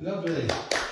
Lovely.